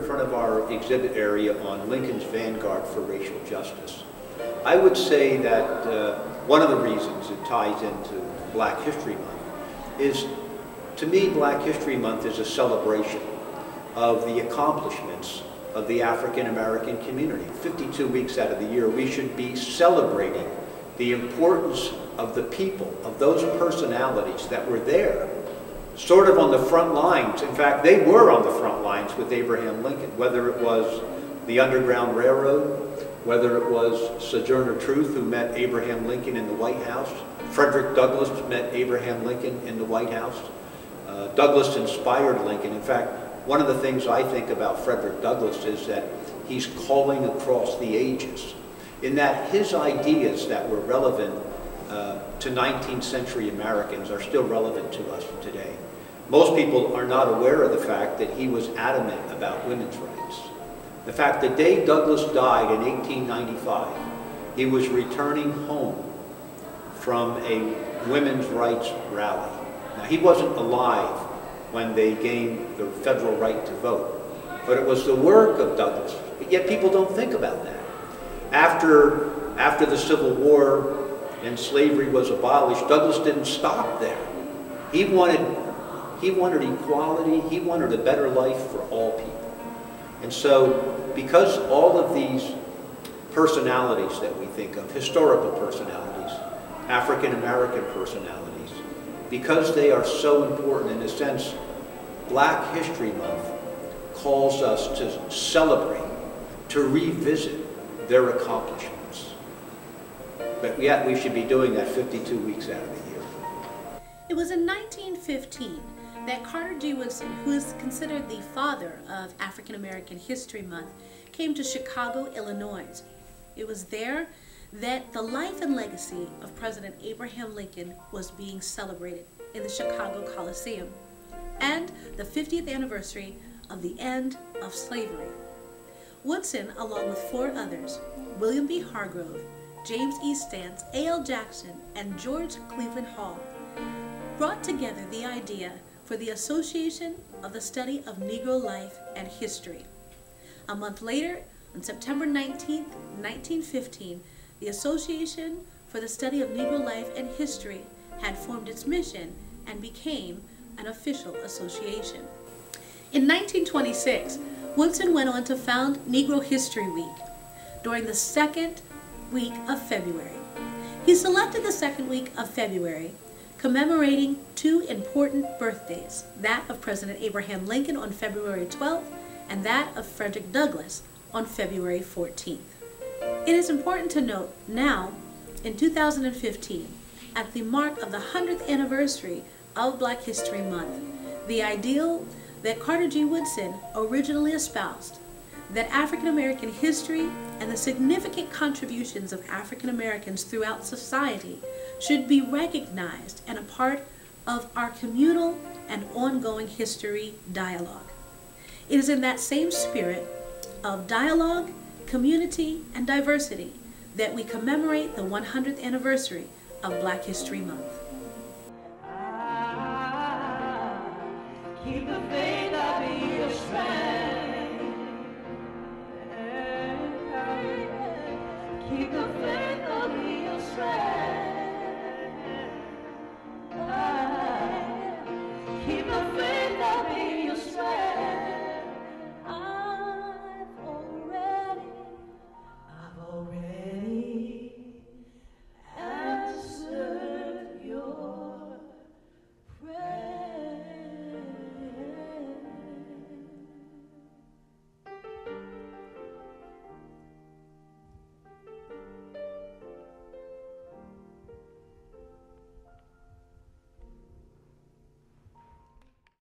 in front of our exhibit area on Lincoln's Vanguard for Racial Justice. I would say that uh, one of the reasons it ties into Black History Month is, to me, Black History Month is a celebration of the accomplishments of the African American community. 52 weeks out of the year, we should be celebrating the importance of the people, of those personalities that were there, sort of on the front lines. In fact, they were on the front lines with Abraham Lincoln, whether it was the Underground Railroad, whether it was Sojourner Truth, who met Abraham Lincoln in the White House, Frederick Douglass met Abraham Lincoln in the White House. Uh, Douglass inspired Lincoln. In fact, one of the things I think about Frederick Douglass is that he's calling across the ages, in that his ideas that were relevant uh, to 19th century Americans are still relevant to us today. Most people are not aware of the fact that he was adamant about women's rights. The fact that day Douglass died in 1895, he was returning home from a women's rights rally. Now, he wasn't alive when they gained the federal right to vote, but it was the work of Douglass. Yet people don't think about that. After, after the Civil War and slavery was abolished, Douglass didn't stop there. He wanted, he wanted equality, he wanted a better life for all people. And so, because all of these personalities that we think of, historical personalities, African American personalities, because they are so important in a sense, Black History Month calls us to celebrate, to revisit their accomplishments. But yet we should be doing that 52 weeks out of the year. It was in 1915 that Carter G. Woodson, who is considered the father of African American History Month, came to Chicago, Illinois. It was there that the life and legacy of President Abraham Lincoln was being celebrated in the Chicago Coliseum and the 50th anniversary of the end of slavery. Woodson, along with four others, William B. Hartgrove, James E. Stamps, A.L. Jackson, and George Cleveland Hall, brought together the idea for the Association of the Study of Negro Life and History. A month later, on September 19, 1915, the Association for the Study of Negro Life and History had formed its mission and became an official association. In 1926, Woodson went on to found Negro History Week during the second week of February. He selected the second week of February, commemorating two important birthdays, that of President Abraham Lincoln on February 12th and that of Frederick Douglass on February 14th. It is important to note now, in 2015, at the mark of the 100th anniversary of Black History Month, the ideal that Carter G. Woodson originally espoused, that African American history and the significant contributions of African Americans throughout society should be recognized and a part of our communal and ongoing history dialogue. It is in that same spirit of dialogue, community, and diversity that we commemorate the 100th anniversary of Black History Month.